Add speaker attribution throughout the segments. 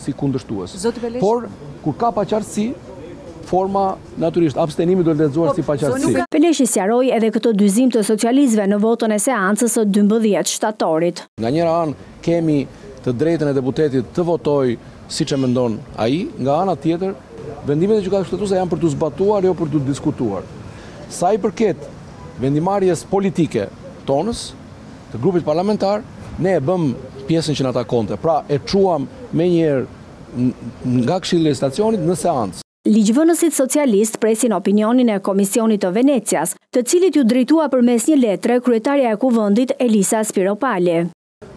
Speaker 1: si kundërshtues. Por, kur ka paqartësi, forma, natyrisht, abstenimi duhet lexuar si paqartësi.
Speaker 2: Peleshi sqaroi edhe këtë dyzim të socialistëve në votën e seancës së dymbëdhjetë shtatorit.
Speaker 1: Nga njëra anë, kemi të drejtën e deputetit të votojë siç e mendon ai, nga ana tjetër, vendimet e Gjykatës Kushtetuese janë për t'u zbatuar, jo për t'u diskutuar. Sa i përket vendimmarrjes politike tonës, të grupit parlamentar, ne e bëmë pjesën që na takonte, pra e çuam menjëherë nga Këshilli i Legjislacionit në seancë.
Speaker 2: Ligjvënësit socialistë presin opinionin e Komisionit të Venecias, të cilit iu drejtua përmes një letre kryetarja e Kuvendit, Elisa Spiropali.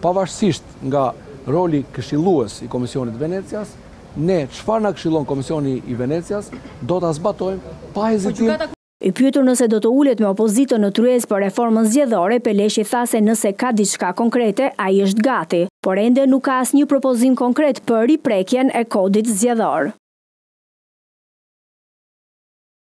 Speaker 1: Pavarësisht nga roli këshillues i Komisionit të Venecias, ne çfarë na këshillon Komisioni i Venecias do ta zbatojmë pa hezitim.
Speaker 2: I pyetur nëse do të ulet me opozitën në tryezë për reformën zgjedhore, Peleshi tha se nëse ka diçka konkrete, ai është gati, por ende nuk ka asnjë propozim konkret për riprekjen e Kodit Zgjedhor.